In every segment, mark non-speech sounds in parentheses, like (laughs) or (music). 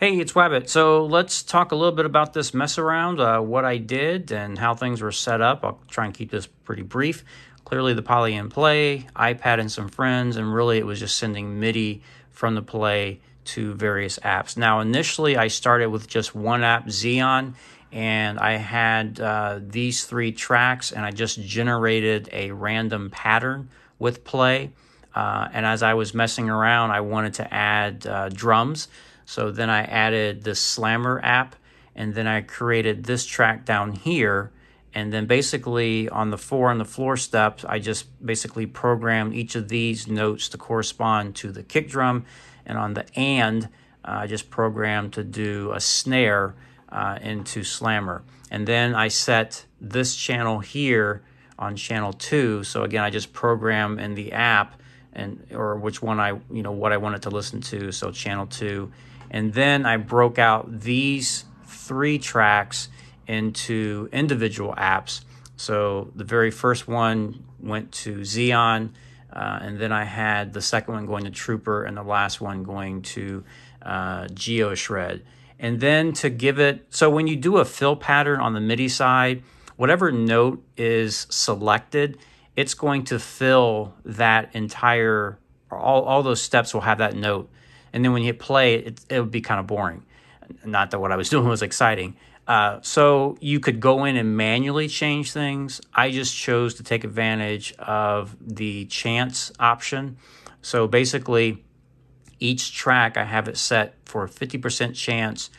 Hey, it's Wabbit. So let's talk a little bit about this mess around, uh, what I did, and how things were set up. I'll try and keep this pretty brief. Clearly, the Polyend Play, iPad, and some friends, and really it was just sending MIDI from the Play to various apps. Now, initially, I started with just one app, Zeeon, and I had uh, these three tracks, and I just generated a random pattern with Play. Uh, and as I was messing around, I wanted to add uh, drums. So then I added the Slammer app and then I created this track down here. And then basically on the four on the floor steps, I just basically programmed each of these notes to correspond to the kick drum. And on the and, uh, I just programmed to do a snare uh, into Slammer. And then I set this channel here on channel two. So again, I just program in the app and or which one I you know what I wanted to listen to. So channel two and then I broke out these three tracks into individual apps. So the very first one went to Zeeon, uh, and then I had the second one going to Trooper, and the last one going to uh, GeoShred. And then to give it, so when you do a fill pattern on the MIDI side, whatever note is selected, it's going to fill that entire, all, all those steps will have that note and then when you hit play, it, it would be kind of boring. Not that what I was (laughs) doing was exciting. Uh, so you could go in and manually change things. I just chose to take advantage of the chance option. So basically, each track I have it set for a 50% chance,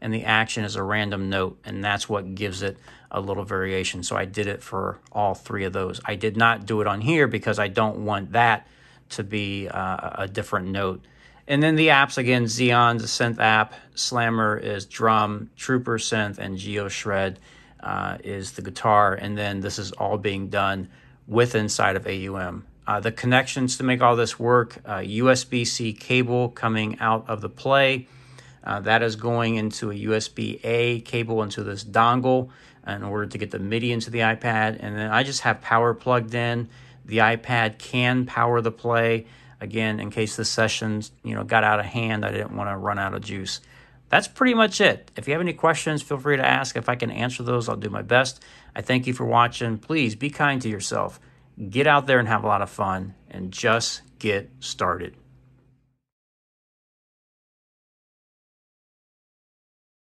and the action is a random note, and that's what gives it a little variation. So I did it for all three of those. I did not do it on here because I don't want that to be uh, a different note. And then the apps again, Zeeon's a synth app, Slammer is drum, Trooper synth, and GeoShred uh, is the guitar, and then this is all being done with inside of AUM. Uh, the connections to make all this work USB C cable coming out of the play. Uh, that is going into a USB A cable into this dongle in order to get the MIDI into the iPad. And then I just have power plugged in. The iPad can power the play. Again, in case the sessions you know got out of hand, I didn't want to run out of juice. That's pretty much it. If you have any questions, feel free to ask. If I can answer those, I'll do my best. I thank you for watching. Please be kind to yourself. Get out there and have a lot of fun and just get started.